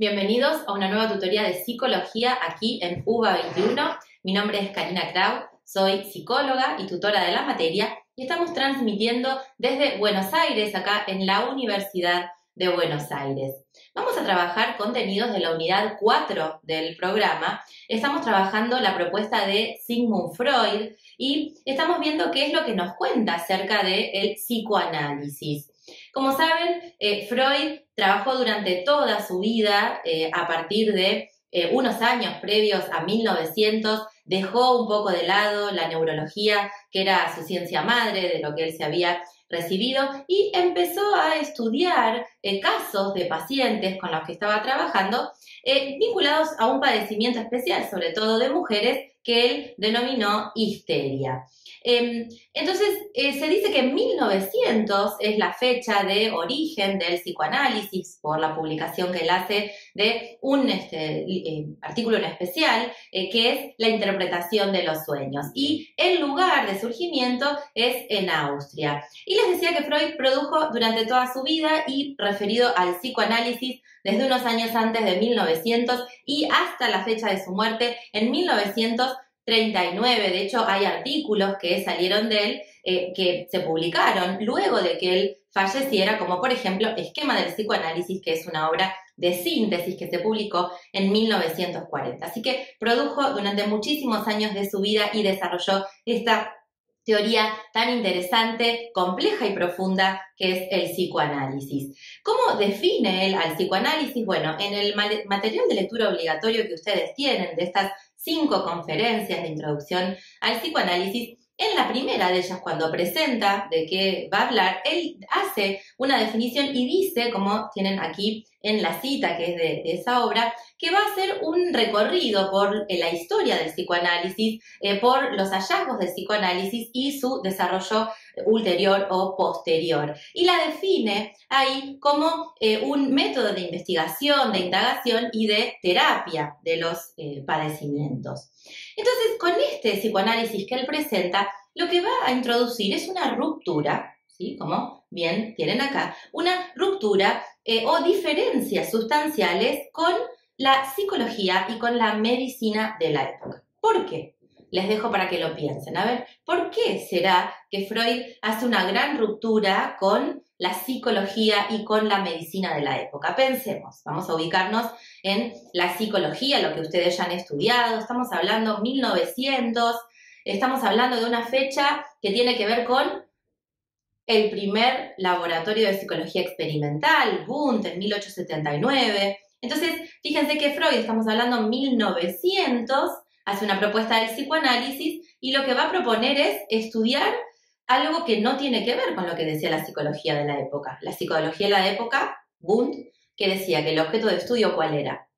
Bienvenidos a una nueva tutoría de psicología aquí en UBA 21. Mi nombre es Karina Krau, soy psicóloga y tutora de la materia y estamos transmitiendo desde Buenos Aires, acá en la Universidad de Buenos Aires. Vamos a trabajar contenidos de la unidad 4 del programa. Estamos trabajando la propuesta de Sigmund Freud y estamos viendo qué es lo que nos cuenta acerca del psicoanálisis. Como saben, eh, Freud trabajó durante toda su vida eh, a partir de eh, unos años previos a 1900, dejó un poco de lado la neurología, que era su ciencia madre, de lo que él se había recibido, y empezó a estudiar casos de pacientes con los que estaba trabajando vinculados a un padecimiento especial, sobre todo de mujeres, que él denominó histeria. Em, entonces, eh, se dice que 1900 es la fecha de origen del psicoanálisis por la publicación que él hace de un este, eh, artículo en especial, eh, que es la interpretación de los sueños. Y el lugar de surgimiento es en Austria. Y les decía que Freud produjo durante toda su vida y referido al psicoanálisis desde unos años antes de 1900 y hasta la fecha de su muerte en 1900 39. De hecho, hay artículos que salieron de él eh, que se publicaron luego de que él falleciera, como por ejemplo Esquema del Psicoanálisis, que es una obra de síntesis que se publicó en 1940. Así que produjo durante muchísimos años de su vida y desarrolló esta teoría tan interesante, compleja y profunda que es el psicoanálisis. ¿Cómo define él al psicoanálisis? Bueno, en el material de lectura obligatorio que ustedes tienen de estas cinco conferencias de introducción al psicoanálisis. En la primera de ellas, cuando presenta de qué va a hablar, él hace una definición y dice, como tienen aquí en la cita que es de, esa obra, que va a hacer un recorrido por eh, la historia del psicoanálisis, eh, por los hallazgos del psicoanálisis y su desarrollo ulterior o posterior. Y la define ahí como eh, un método de investigación, de indagación y de terapia de los padecimientos. Entonces, con este psicoanálisis que él presenta, lo que va a introducir es una ruptura, ¿sí? Como bien tienen acá, una ruptura eh, o diferencias sustanciales con la psicología y con la medicina de la época. ¿Por qué? Les dejo para que lo piensen. A ver, ¿por qué será que Freud hace una gran ruptura con la psicología y con la medicina de la época? Pensemos, vamos a ubicarnos en la psicología, lo que ustedes ya han estudiado, estamos hablando 1900, estamos hablando de una fecha que tiene que ver con el primer laboratorio de psicología experimental, Wundt, en 1879. Entonces, fíjense que Freud, estamos hablando 1900, hace una propuesta del psicoanálisis y lo que va a proponer es estudiar algo que no tiene que ver con lo que decía la psicología de la época. La psicología de la época, Wundt, que decía que el objeto de estudio cuál era?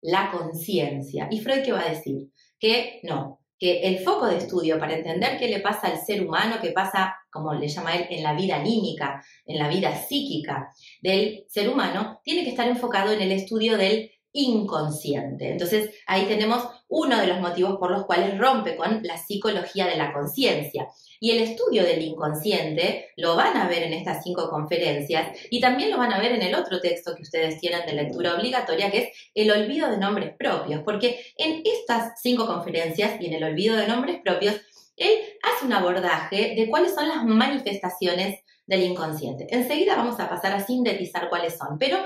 La conciencia. ¿Y Freud qué va a decir? Que no, que el foco de estudio para entender qué le pasa al ser humano, qué pasa, como le llama él, en la vida anímica, en la vida psíquica del ser humano, tiene que estar enfocado en el estudio del inconsciente. Entonces, ahí tenemos uno de los motivos por los cuales rompe con la psicología de la conciencia. Y el estudio del inconsciente lo van a ver en estas cinco conferencias y también lo van a ver en el otro texto que ustedes tienen de lectura obligatoria, que es el olvido de nombres propios, porque en estas cinco conferencias y en el olvido de nombres propios, él hace un abordaje de cuáles son las manifestaciones del inconsciente. Enseguida vamos a pasar a sintetizar cuáles son, pero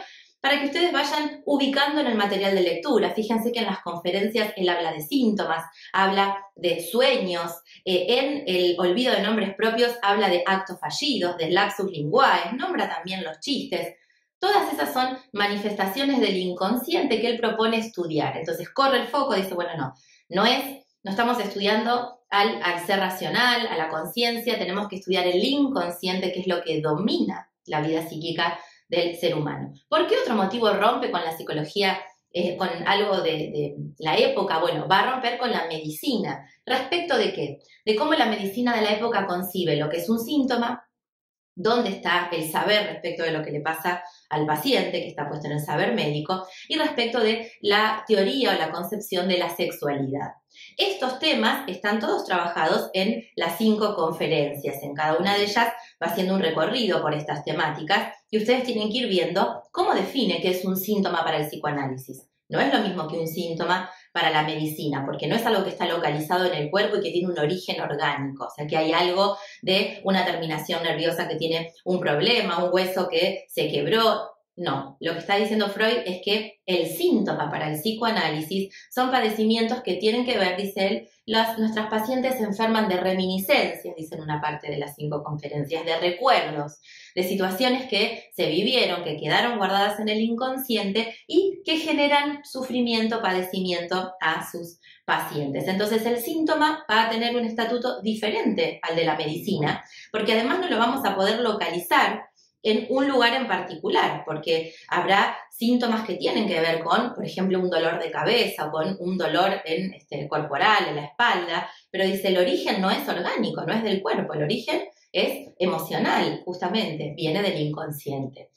para que ustedes vayan ubicando en el material de lectura. Fíjense que en las conferencias él habla de síntomas, habla de sueños, eh, en el olvido de nombres propios habla de actos fallidos, de lapsus linguae, nombra también los chistes. Todas esas son manifestaciones del inconsciente que él propone estudiar. Entonces corre el foco, dice, bueno, no, no es, no estamos estudiando al, al ser racional, a la conciencia, tenemos que estudiar el inconsciente, que es lo que domina la vida psíquica del ser humano. ¿Por qué otro motivo rompe con la psicología, eh, con algo de, la época? Bueno, va a romper con la medicina. ¿Respecto de qué? De cómo la medicina de la época concibe lo que es un síntoma, dónde está el saber respecto de lo que le pasa al paciente, que está puesto en el saber médico, y respecto de la teoría o la concepción de la sexualidad. Estos temas están todos trabajados en las cinco conferencias. En cada una de ellas va haciendo un recorrido por estas temáticas y ustedes tienen que ir viendo cómo define qué es un síntoma para el psicoanálisis. No es lo mismo que un síntoma para la medicina, porque no es algo que está localizado en el cuerpo y que tiene un origen orgánico, o sea, que hay algo de una terminación nerviosa que tiene un problema, un hueso que se quebró, no, lo que está diciendo Freud es que el síntoma para el psicoanálisis son padecimientos que tienen que ver, dice él, las, nuestras pacientes se enferman de reminiscencias, dice en una parte de las cinco conferencias, de recuerdos, de situaciones que se vivieron, que quedaron guardadas en el inconsciente y que generan sufrimiento, padecimiento a sus pacientes. Entonces el síntoma va a tener un estatuto diferente al de la medicina, porque además no lo vamos a poder localizar en un lugar en particular, porque habrá síntomas que tienen que ver con, por ejemplo, un dolor de cabeza o con un dolor este, corporal, en la espalda, pero dice, el origen no es orgánico, no es del cuerpo, el origen es emocional, justamente, viene del inconsciente.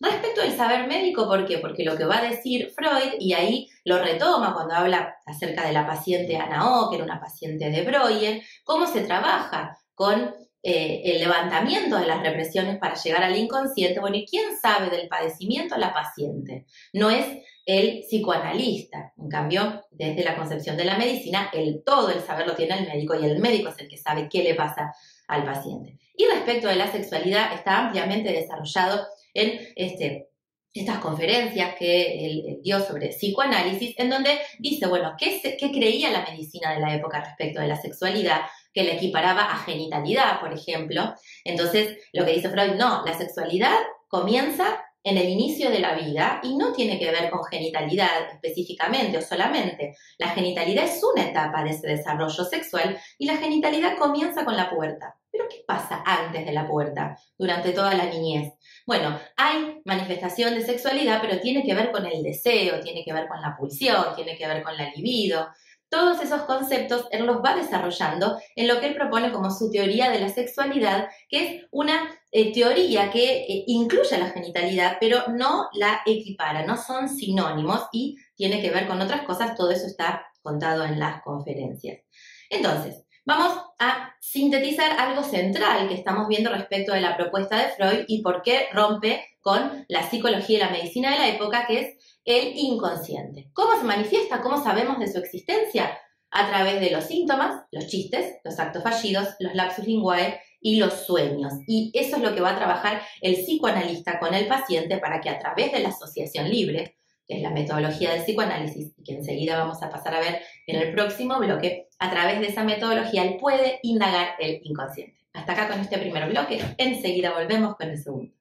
Respecto al saber médico, ¿por qué? Porque lo que va a decir Freud, y ahí lo retoma cuando habla acerca de la paciente Ana O, que era una paciente de Breuer, cómo se trabaja con eh, el levantamiento de las represiones para llegar al inconsciente. Bueno, ¿y quién sabe del padecimiento? La paciente. No es el psicoanalista. En cambio, desde la concepción de la medicina, el todo el saber lo tiene el médico y el médico es el que sabe qué le pasa al paciente. Y respecto de la sexualidad, está ampliamente desarrollado en este, estas conferencias que él dio sobre psicoanálisis, en donde dice, bueno, ¿qué, ¿qué creía la medicina de la época respecto de la sexualidad? Que la equiparaba a genitalidad, por ejemplo. Entonces, lo que dice Freud, no, la sexualidad comienza en el inicio de la vida y no tiene que ver con genitalidad específicamente o solamente. La genitalidad es una etapa de ese desarrollo sexual y la genitalidad comienza con la puerta. Pero ¿qué pasa antes de la puerta, durante toda la niñez? Bueno, hay manifestación de sexualidad, pero tiene que ver con el deseo, tiene que ver con la pulsión, tiene que ver con la libido, todos esos conceptos él los va desarrollando en lo que él propone como su teoría de la sexualidad, que es una eh, teoría que eh, incluye la genitalidad, pero no la equipara, no son sinónimos y tiene que ver con otras cosas, todo eso está contado en las conferencias. Entonces, vamos a sintetizar algo central que estamos viendo respecto de la propuesta de Freud y por qué rompe con la psicología y la medicina de la época, que es el inconsciente. ¿Cómo se manifiesta? ¿Cómo sabemos de su existencia? A través de los síntomas, los chistes, los actos fallidos, los lapsus linguae y los sueños. Y eso es lo que va a trabajar el psicoanalista con el paciente para que a través de la asociación libre, que es la metodología del psicoanálisis, y que enseguida vamos a pasar a ver en el próximo bloque, a través de esa metodología él puede indagar el inconsciente. Hasta acá con este primer bloque, enseguida volvemos con el segundo.